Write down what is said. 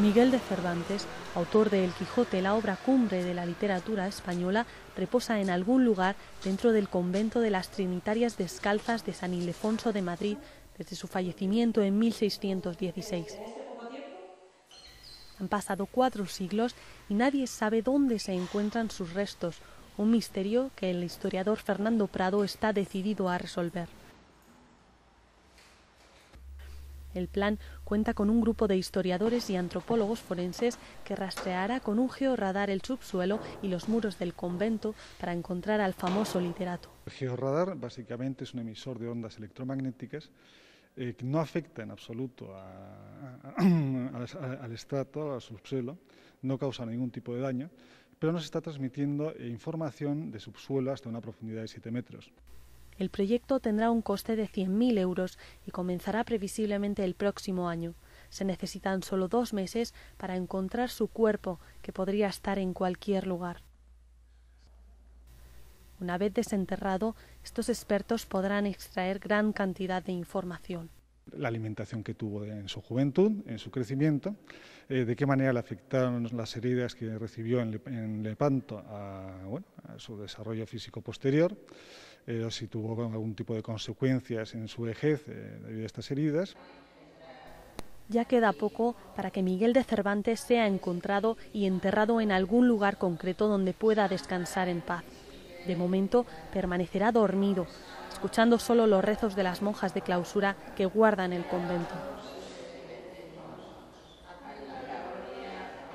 Miguel de Cervantes, autor de El Quijote, la obra cumbre de la literatura española, reposa en algún lugar dentro del convento de las Trinitarias Descalzas de San Ildefonso de Madrid desde su fallecimiento en 1616. Han pasado cuatro siglos y nadie sabe dónde se encuentran sus restos, un misterio que el historiador Fernando Prado está decidido a resolver. El plan cuenta con un grupo de historiadores y antropólogos forenses que rastreará con un georradar el subsuelo y los muros del convento para encontrar al famoso literato. El georradar básicamente es un emisor de ondas electromagnéticas eh, que no afecta en absoluto al estrato, al subsuelo, no causa ningún tipo de daño, pero nos está transmitiendo información de subsuelo hasta una profundidad de 7 metros. El proyecto tendrá un coste de 100.000 euros y comenzará previsiblemente el próximo año. Se necesitan solo dos meses para encontrar su cuerpo, que podría estar en cualquier lugar. Una vez desenterrado, estos expertos podrán extraer gran cantidad de información la alimentación que tuvo en su juventud, en su crecimiento, eh, de qué manera le afectaron las heridas que recibió en, Lepanto a, su desarrollo físico posterior, eh, si tuvo algún tipo de consecuencias en su vejez eh, debido a estas heridas. Ya queda poco para que Miguel de Cervantes sea encontrado y enterrado en algún lugar concreto donde pueda descansar en paz. De momento permanecerá dormido, escuchando solo los rezos de las monjas de clausura que guardan el convento.